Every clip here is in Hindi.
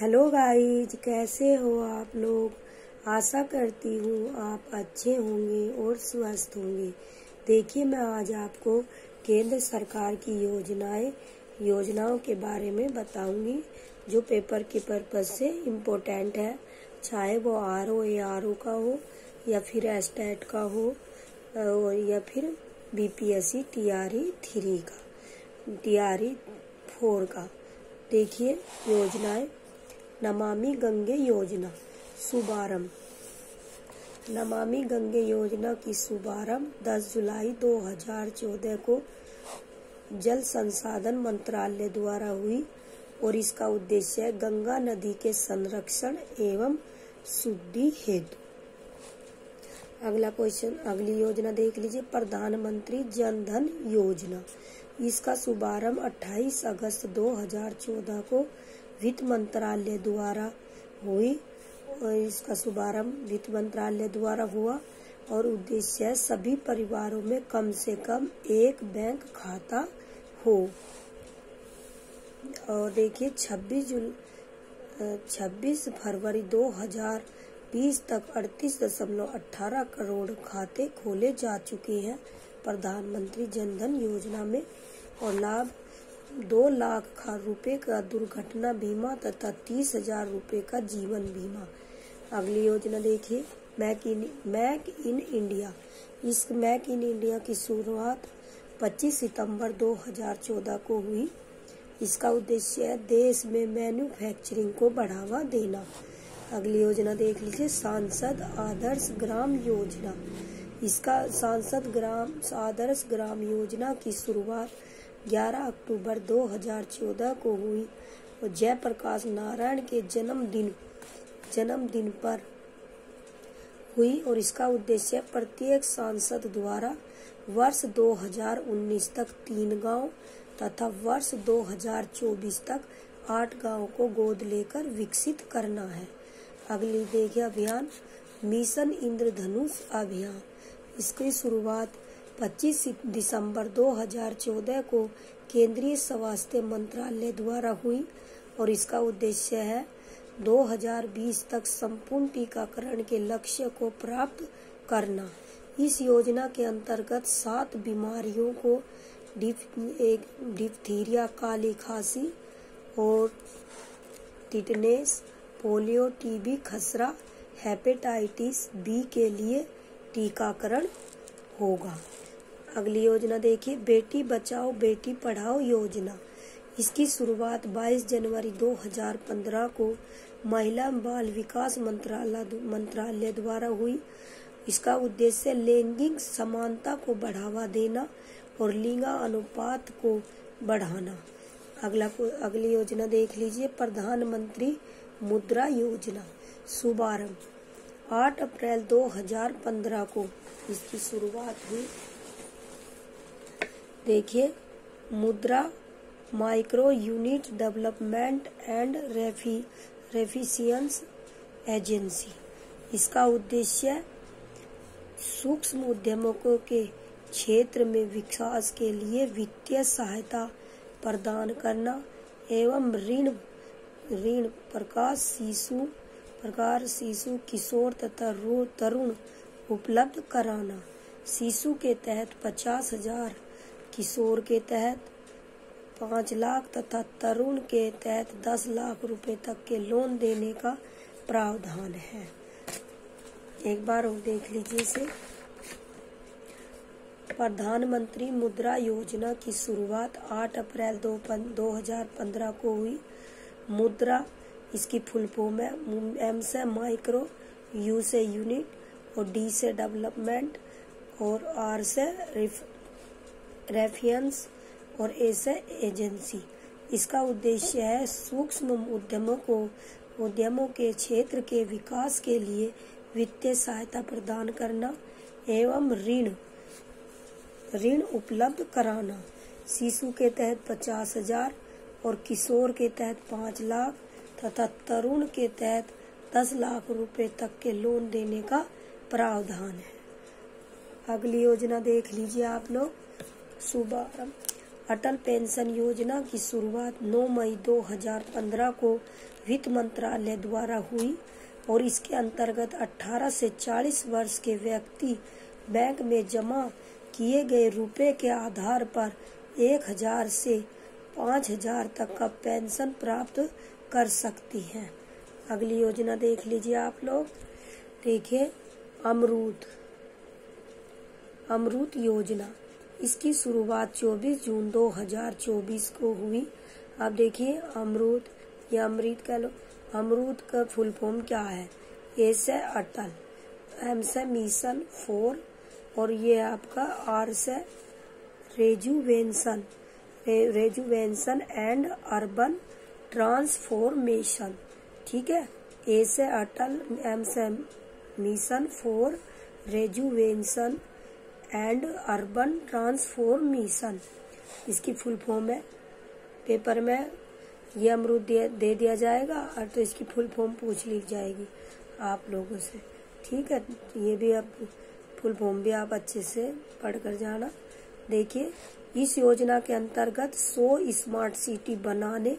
हेलो गाइज़, कैसे हो आप लोग? आशा करती हूँ आप अच्छे होंगे और स्वस्थ होंगे। देखिए, मैं आज आपको केंद्र सरकार की योजनाएँ, योजनाओं के बारे में बताऊँगी, जो पेपर के पर्पज से इम्पोर्टेंट है। चाहे वो R O A R O का हो, या फिर एस्टेट का हो या फिर B P S C T R E three का टी आर ई फोर का। देखिए, योजनाएँ नमामि गंगे योजना, शुभारंभ। नमामि गंगे योजना की शुभारंभ 10 जुलाई 2014 को जल संसाधन मंत्रालय द्वारा हुई और इसका उद्देश्य है गंगा नदी के संरक्षण एवं शुद्धि हेतु। अगला क्वेश्चन अगली योजना देख लीजिए। प्रधानमंत्री जन धन योजना। इसका शुभारंभ 28 अगस्त 2014 को वित्त मंत्रालय द्वारा हुई और इसका शुभारंभ वित्त मंत्रालय द्वारा हुआ और उद्देश्य सभी परिवारों में कम से कम एक बैंक खाता हो। और देखिए 26 जुल 26 फरवरी 2020 तक अड़तीस दशमलव अठारह करोड़ खाते खोले जा चुके हैं। प्रधानमंत्री जनधन योजना में और लाभ दो लाख रुपए का दुर्घटना बीमा तथा तीस हज़ार रूपए का जीवन बीमा। अगली योजना देखिए make in make in India इस मैक इन इंडिया की शुरुआत 25 सितंबर 2014 को हुई। इसका उद्देश्य है देश में मैन्युफैक्चरिंग को बढ़ावा देना। अगली योजना देख लीजिए, सांसद आदर्श ग्राम योजना। इसका सांसद ग्राम, आदर्श ग्राम योजना की शुरुआत 11 अक्टूबर 2014 को हुई और जयप्रकाश नारायण के जन्मदिन जन्मदिन पर हुई और इसका उद्देश्य प्रत्येक सांसद द्वारा वर्ष 2019 तक तीन गाँव तथा वर्ष 2024 तक आठ गाँव को गोद लेकर विकसित करना है। अगली देखिए अभियान, मिशन इंद्रधनुष अभियान। इसकी शुरुआत 25 दिसंबर 2014 को केंद्रीय स्वास्थ्य मंत्रालय द्वारा हुई और इसका उद्देश्य है 2020 तक संपूर्ण टीकाकरण के लक्ष्य को प्राप्त करना। इस योजना के अंतर्गत सात बीमारियों को डिप्थीरिया काली खांसी और टिटनेस, पोलियो टीबी खसरा, हेपेटाइटिस बी के लिए टीकाकरण होगा। अगली योजना देखिए, बेटी बचाओ, बेटी पढ़ाओ योजना। इसकी शुरुआत 22 जनवरी 2015 को महिला बाल विकास मंत्रालय मंत्रालय द्वारा हुई। इसका उद्देश्य लैंगिक समानता को बढ़ावा देना और लिंगा अनुपात को बढ़ाना। अगला अगली योजना देख लीजिए, प्रधानमंत्री मुद्रा योजना, शुभारंभ। 8 अप्रैल 2015 को इसकी शुरुआत हुई। देखिए, Mudra micro unit development and refi refinance agency इसका उद्देश्य सूक्ष्म उद्यमों के क्षेत्र में विकास के लिए वित्तीय सहायता प्रदान करना एवं ऋण ऋण प्रकाश शिशु, प्रकार शिशु, किशोर तथा तरुण उपलब्ध कराना। शिशु के तहत पचास हज़ार किशोर के तहत पाँच लाख तथा तरुण के तहत दस लाख रुपए तक के लोन देने का प्रावधान है। एक बार और देख लीजिए इसे। प्रधानमंत्री मुद्रा योजना की शुरुआत 8 अप्रैल 2015 को हुई। मुद्रा इसकी फुल फॉर्म है एम से माइक्रो, यू से यूनिट और डी से डेवलपमेंट और आर से रेफियंस और ऐसे एजेंसी। इसका उद्देश्य है सूक्ष्म उद्यमों को, उद्यमों के क्षेत्र के विकास के लिए वित्तीय सहायता प्रदान करना एवं ऋण ऋण उपलब्ध कराना। शिशु के तहत पचास हज़ार और किशोर के तहत पाँच लाख तथा तरुण के तहत दस लाख रुपए तक के लोन देने का प्रावधान है। अगली योजना देख लीजिए आप लोग। शुभारंभ। अटल पेंशन योजना की शुरुआत 9 मई 2015 को वित्त मंत्रालय द्वारा हुई और इसके अंतर्गत 18 से 40 वर्ष के व्यक्ति बैंक में जमा किए गए रुपए के आधार पर एक हज़ार से पाँच हज़ार तक का पेंशन प्राप्त कर सकती हैं। अगली योजना देख लीजिए आप लोग। देखिए, अमरूद। अमरूद योजना। इसकी शुरुआत 24 जून 2024 को हुई। अब देखिए अमरूद या अमृत कह लो अमरूद का फुल फॉर्म क्या है? ए से अटल एम से मिशन फोर और ये आपका आर से रेजुवेंशन रे, रेजुवेंशन एंड अर्बन ट्रांसफॉर्मेशन। ठीक है? ए से अटल एम से mission for rejuvenation and urban transformation इसकी फुल फॉर्म है। पेपर में ये अमरूद दे, दिया जाएगा और तो इसकी फुल फॉर्म पूछ ली जाएगी आप लोगों से। ठीक है ये भी आप फुल फॉर्म भी आप अच्छे से पढ़ कर जाना। देखिए इस योजना के अंतर्गत 100 स्मार्ट सिटी बनाने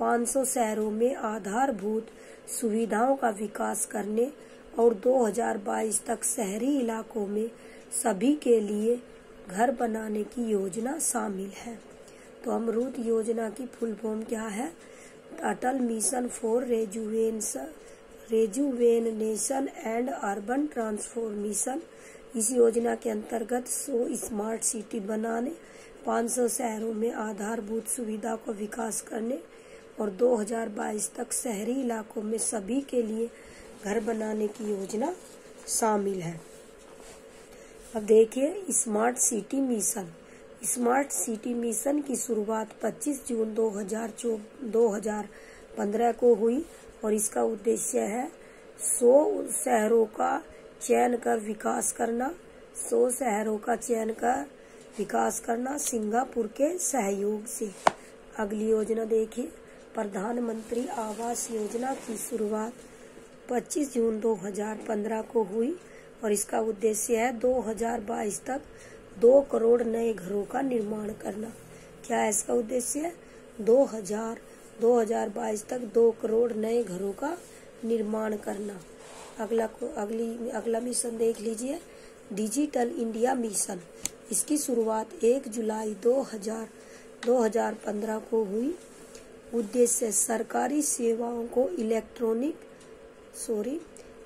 500 शहरों में आधारभूत सुविधाओं का विकास करने और 2022 तक शहरी इलाकों में सभी के लिए घर बनाने की योजना शामिल है। तो अमरूद योजना की फुल फॉर्म क्या है? Atal mission for rejuvenation rejuvenation and urban transformation. इस योजना के अंतर्गत 100 स्मार्ट सिटी बनाने 500 शहरों में आधारभूत सुविधा को विकास करने और 2022 तक शहरी इलाकों में सभी के लिए घर बनाने की योजना शामिल है। अब देखिए smart city mission smart city mission की शुरुआत 25 जून 2015 को हुई और इसका उद्देश्य है 100 शहरों का चयन कर विकास करना 100 शहरों का चयन कर विकास करना सिंगापुर के सहयोग से। अगली योजना देखिए, प्रधानमंत्री आवास योजना की शुरुआत 25 जून 2015 को हुई और इसका उद्देश्य है 2022 तक दो करोड़ नए घरों का निर्माण करना। क्या है इसका उद्देश्य दो हज़ार बाईस तक दो करोड़ नए घरों का निर्माण करना। अगला को, अगली, अगला मिशन देख लीजिए। Digital India mission. इसकी शुरुआत एक जुलाई 2000 2015 को हुई। उद्देश्य सरकारी सेवाओं को electronic, sorry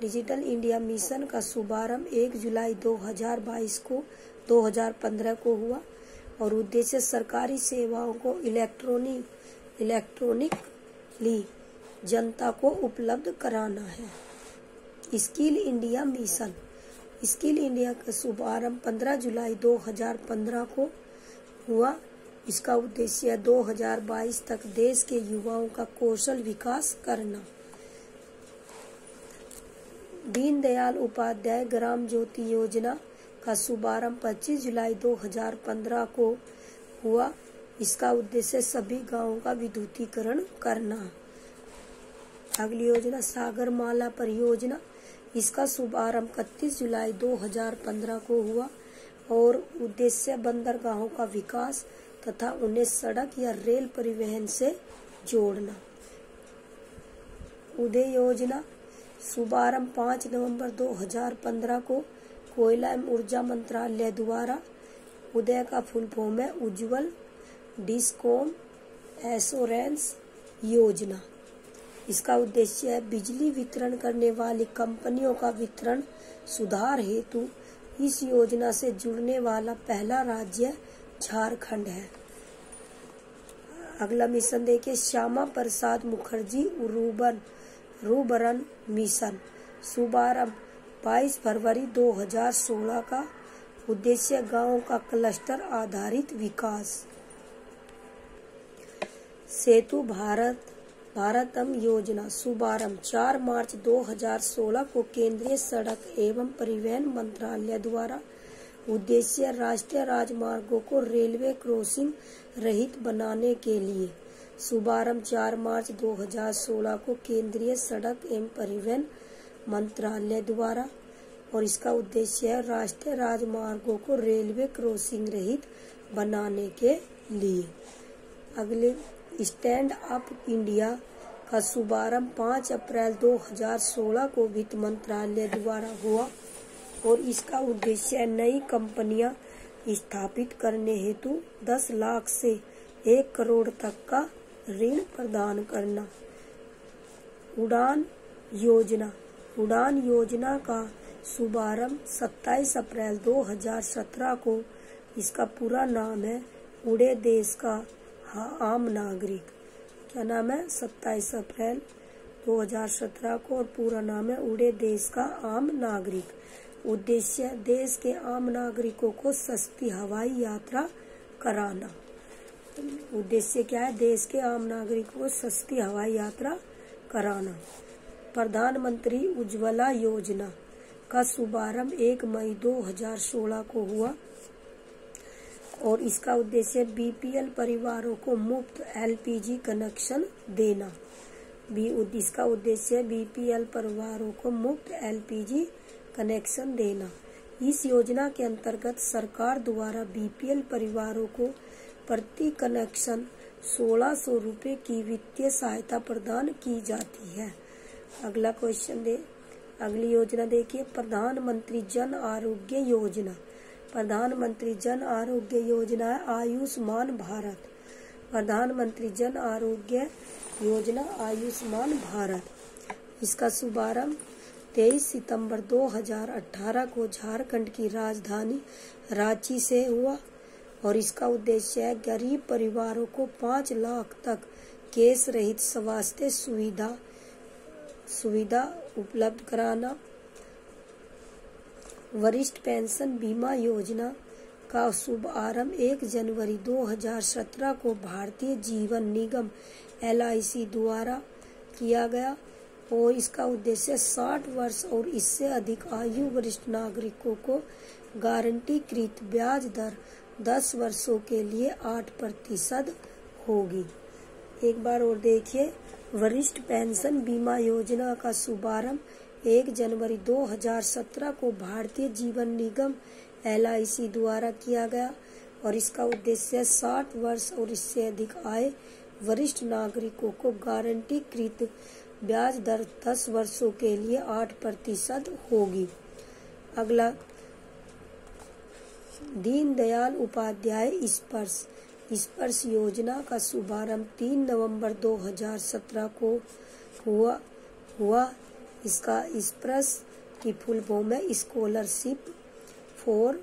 digital India mission का शुभारंभ 1 जुलाई 2022 को 2015 को हुआ और उद्देश्य सरकारी सेवाओं को इलेक्ट्रॉनिक इलेक्ट्रॉनिकली जनता को उपलब्ध कराना है। Skill India mission. Skill India का शुभारंभ 15 जुलाई 2015 को हुआ। इसका उद्देश्य 2022 तक देश के युवाओं का कौशल विकास करना। दीनदयाल उपाध्याय ग्राम ज्योति योजना का शुभारंभ 25 जुलाई 2015 को हुआ। इसका उद्देश्य सभी गाँवों का विद्युतीकरण करना। अगली योजना सागर माला परियोजना। इसका शुभारंभ 31 जुलाई 2015 को हुआ और उद्देश्य बंदरगाहों का विकास तथा उन्हें सड़क या रेल परिवहन से जोड़ना। उदय योजना शुभारंभ पाँच नवंबर 2015 को कोयला एवं ऊर्जा मंत्रालय द्वारा उदय का फुल फॉर्म है उज्जवल डिस्कॉम एश्योरेंस योजना। इसका उद्देश्य है बिजली वितरण करने वाली कंपनियों का वितरण सुधार हेतु इस योजना से जुड़ने वाला पहला राज्य झारखंड है। अगला मिशन देखिए, Shyama Prasad Mukherji urban rurban mission, शुभारंभ 22 फरवरी 2016 का उद्देश्य गाँव का क्लस्टर आधारित विकास। सेतु भारत, भारतम योजना, शुभारंभ 4 मार्च 2016 को केंद्रीय सड़क एवं परिवहन मंत्रालय द्वारा उद्देश्य राष्ट्रीय राजमार्गों को रेलवे क्रॉसिंग रहित बनाने के लिए। शुभारंभ 4 मार्च 2016 को केंद्रीय सड़क एवं परिवहन मंत्रालय द्वारा और इसका उद्देश्य है राष्ट्रीय राजमार्गों को रेलवे क्रॉसिंग रहित बनाने के लिए। अगले, स्टैंड अप इंडिया का शुभारंभ 5 अप्रैल 2016 को वित्त मंत्रालय द्वारा हुआ। और इसका उद्देश्य नई कंपनियाँ स्थापित करने हेतु 10 लाख से एक करोड़ तक का ऋण प्रदान करना। उड़ान योजना। उड़ान योजना का शुभारंभ 27 अप्रैल 2017 को। इसका पूरा नाम है उड़े देश का आम नागरिक। क्या नाम है? 27 अप्रैल 2017 को और पूरा नाम है उड़े देश का आम नागरिक। उद्देश्य देश के आम नागरिकों को सस्ती हवाई यात्रा कराना। उद्देश्य क्या है? देश के आम नागरिकों को सस्ती हवाई यात्रा कराना। प्रधानमंत्री उज्ज्वला योजना का शुभारंभ एक मई 2016 को हुआ और इसका उद्देश्य बीपीएल परिवारों को मुफ़्त एलपीजी कनेक्शन देना। भी इसका उद्देश्य बीपीएल परिवारों को मुफ़्त एलपीजी कनेक्शन देना। इस योजना के अंतर्गत सरकार द्वारा बीपीएल परिवारों को प्रति कनेक्शन सोलह सौ रूपए की वित्तीय सहायता प्रदान की जाती है। अगला क्वेश्चन दे। अगली योजना देखिए। प्रधानमंत्री जन आरोग्य योजना। प्रधानमंत्री जन आरोग्य योजना है आयुष्मान भारत। प्रधानमंत्री जन आरोग्य योजना आयुष्मान भारत। इसका शुभारंभ 23 सितंबर 2018 को झारखंड की राजधानी रांची से हुआ और इसका उद्देश्य है गरीब परिवारों को पाँच लाख तक केस रहित स्वास्थ्य सुविधा सुविधा उपलब्ध कराना, वरिष्ठ पेंशन बीमा योजना का शुभ आरंभ एक जनवरी 2017 को भारतीय जीवन निगम एलआईसी द्वारा किया गया। और इसका उद्देश्य 60 वर्ष और इससे अधिक आयु वरिष्ठ नागरिकों को गारंटी कृत ब्याज दर 10 वर्षों के लिए 8 प्रतिशत होगी। एक बार और देखिए, वरिष्ठ पेंशन बीमा योजना का शुभारंभ एक जनवरी 2017 को भारतीय जीवन निगम एलआईसी द्वारा किया गया और इसका उद्देश्य 60 वर्ष और इससे अधिक आय वरिष्ठ नागरिकों को गारंटी कृत ब्याज दर 10 वर्षों के लिए 8 प्रतिशत होगी। अगला, दीनदयाल उपाध्याय स्पर्श स्पर्श योजना का शुभारंभ 3 नवंबर 2017 को हुआ हुआ। इसका स्पर्श की फुल फॉर्म है scholarship for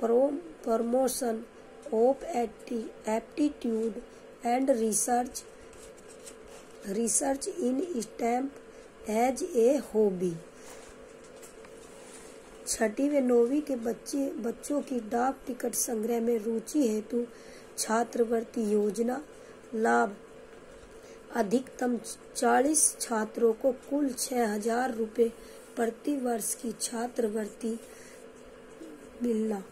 promotion of aptitude and research research in stamp as a hobby. छठी व नौवीं के बच्चे, बच्चों की डाक टिकट संग्रह में रुचि हेतु छात्रवृत्ति योजना लाभ। अधिकतम 40 छात्रों को कुल छह हज़ार रूपए प्रति वर्ष की छात्रवृत्ति मिलना।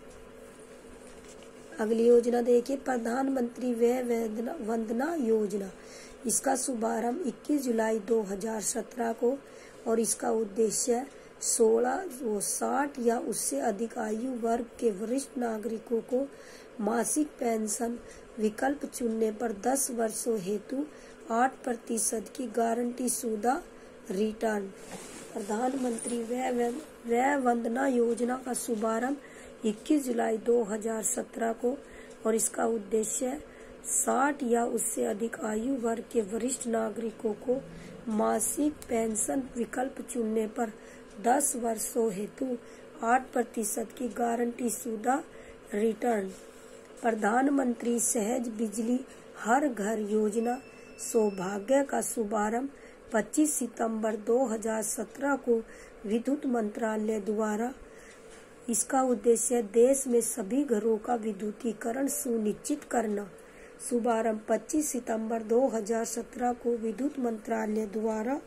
अगली योजना देखिए, प्रधानमंत्री व्यय वंदना योजना। इसका शुभारंभ 21 जुलाई 2017 को और इसका उद्देश्य सोलह साठ या उससे अधिक आयु वर्ग के वरिष्ठ नागरिकों को मासिक पेंशन विकल्प चुनने पर 10 वर्षों हेतु 8 प्रतिशत की गारंटी शुदा रिटर्न। प्रधानमंत्री व्यय वंदना योजना का शुभारंभ 21 जुलाई 2017 को और इसका उद्देश्य 60 या उससे अधिक आयु वर्ग के वरिष्ठ नागरिकों को मासिक पेंशन विकल्प चुनने पर 10 वर्षों हेतु 8 प्रतिशत की गारंटी शुदा रिटर्न। प्रधानमंत्री सहज बिजली हर घर योजना सौभाग्य का शुभारंभ 25 सितंबर 2017 को विद्युत मंत्रालय द्वारा। इसका उद्देश्य देश में सभी घरों का विद्युतीकरण सुनिश्चित करना। शुभारंभ। 25 सितंबर 2017 को विद्युत मंत्रालय द्वारा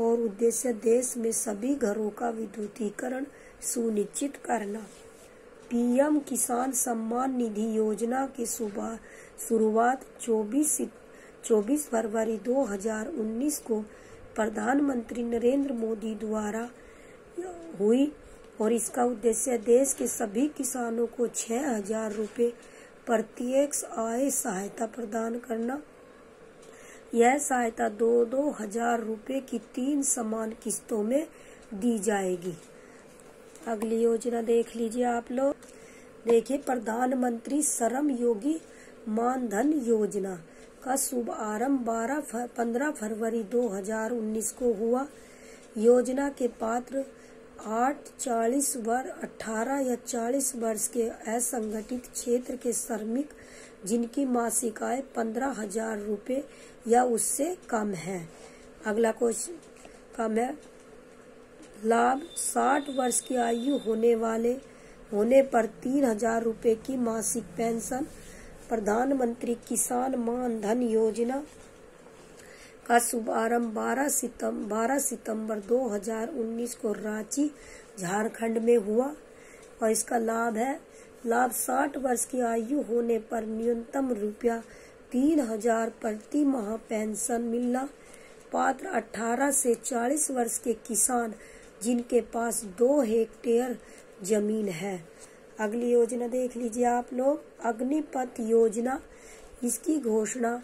और उद्देश्य देश में सभी घरों का विद्युतीकरण सुनिश्चित करना। पीएम किसान सम्मान निधि योजना की शुरुआत 24 24 फरवरी 2019 को प्रधानमंत्री नरेंद्र मोदी द्वारा हुई और इसका उद्देश्य देश के सभी किसानों को छह हज़ार रूपए प्रत्यक्ष आय सहायता प्रदान करना। यह सहायता दो दो हज़ार रुपए की तीन समान किस्तों में दी जाएगी। अगली योजना देख लीजिए आप लोग। देखिए, प्रधानमंत्री श्रम योगी मानधन योजना का शुभारंभ बारह पंद्रह फरवरी 2019 को हुआ। योजना के पात्र आठ, चालीस वर्ष अठारह या चालीस वर्ष के असंगठित क्षेत्र के श्रमिक, जिनकी मासिक आय पंद्रह हज़ार रूपए या उससे कम है। अगला क्वेश्चन कम है? लाभ, साठ वर्ष की आयु होने वाले, होने पर तीन हज़ार रूपए की मासिक पेंशन, प्रधानमंत्री किसान मान धन योजना का शुभारंभ 12 सितंबर 12 सितंबर 2019 को रांची, झारखंड में हुआ और इसका लाभ है, लाभ 60 वर्ष की आयु होने पर न्यूनतम रुपया तीन हज़ार प्रति माह पेंशन मिलना, पात्र 18 से 40 वर्ष के किसान जिनके पास दो हेक्टेयर ज़मीन है। अगली योजना देख लीजिए आप लोग, अग्निपथ योजना, इसकी घोषणा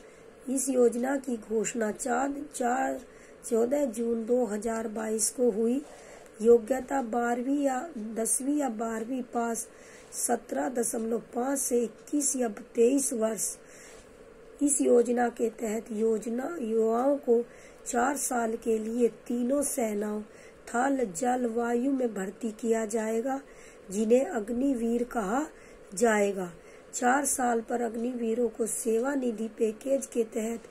इस योजना की घोषणा चार चार, चौदह जून 2022 को हुई। योग्यता बारहवीं या दसवीं या बारहवीं पास सत्रह दशमलव पाँच से इक्कीस या तेईस वर्ष। इस योजना के तहत योजना, युवाओं को चार साल के लिए तीनों सेनाओं, थल, जल, वायु में भर्ती किया जाएगा, जिन्हें अग्निवीर कहा जाएगा। चार साल पर अग्निवीरों को सेवा निधि पैकेज के तहत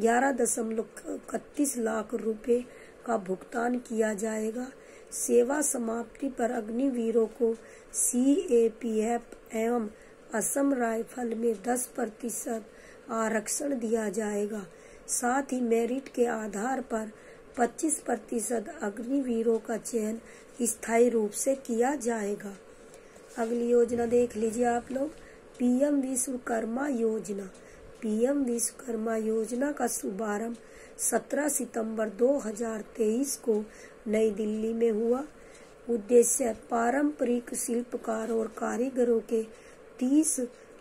ग्यारह दशमलव इकतीस लाख रुपए का भुगतान किया जाएगा। सेवा समाप्ति पर अग्निवीरों को सी ए पी एफ़ एवं असम राइफल में 10 प्रतिशत आरक्षण दिया जाएगा। साथ ही मेरिट के आधार पर 25 प्रतिशत अग्निवीरों का चयन स्थायी रूप से किया जाएगा। अगली योजना देख लीजिए आप लोग। पीएम विश्वकर्मा योजना। पीएम विश्वकर्मा योजना का शुभारंभ 17 सितंबर 2023 को नई दिल्ली में हुआ। उद्देश्य पारंपरिक शिल्पकारों और कारीगरों के 30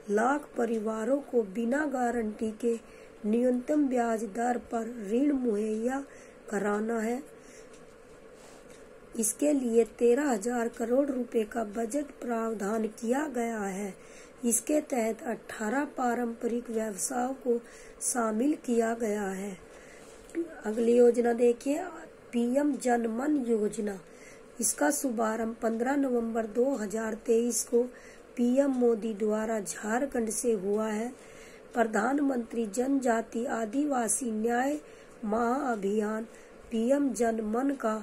लाख परिवारों को बिना गारंटी के न्यूनतम ब्याज दर पर ऋण मुहैया कराना है। इसके लिए तेरह हज़ार करोड़ रुपए का बजट प्रावधान किया गया है। इसके तहत 18 पारंपरिक व्यवसायों को शामिल किया गया है। अगली योजना देखिए, पीएम जनमन योजना। इसका शुभारंभ 15 नवंबर 2023 को पीएम मोदी द्वारा झारखंड से हुआ है। प्रधानमंत्री जनजाति आदिवासी न्याय महाअभियान पीएम जनमन का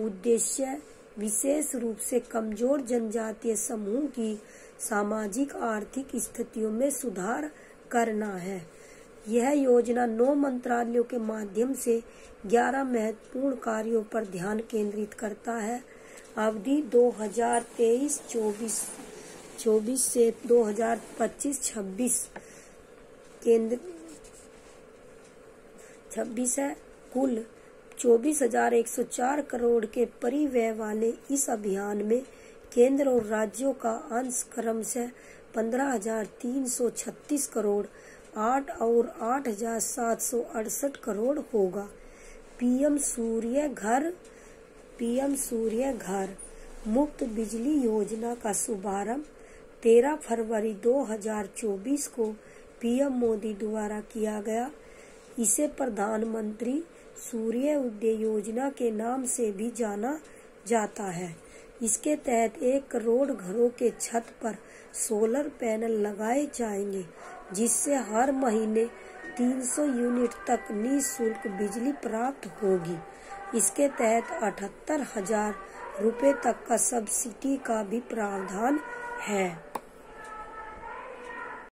उद्देश्य विशेष रूप से कमज़ोर जनजातीय समूह की सामाजिक, आर्थिक स्थितियों में सुधार करना है। यह योजना नौ मंत्रालयों के माध्यम से 11 महत्वपूर्ण कार्यों पर ध्यान केंद्रित करता है। अवधि 2023-24 24 से 2025-26 केंद्र 26 है कुल चौबीस हज़ार एक सौ चार करोड़ के परिव्यय वाले इस अभियान में केंद्र और राज्यों का अंश क्रमशः पंद्रह हज़ार तीन सौ छत्तीस करोड़, आठ और आठ हज़ार सात सौ अड़सठ करोड़ होगा। पीएम सूर्य घर, पीएम सूर्य घर, मुफ़्त बिजली योजना का शुभारंभ 13 फरवरी 2024 को पीएम मोदी द्वारा किया गया। इसे प्रधानमंत्री सूर्य उदय योजना के नाम से भी जाना जाता है। इसके तहत एक करोड़ घरों के छत पर सोलर पैनल लगाए जाएँगे, जिससे हर महीने 300 यूनिट तक निःशुल्क बिजली प्राप्त होगी। इसके तहत अठहत्तर हज़ार रूपए तक का सब्सिडी का भी प्रावधान है।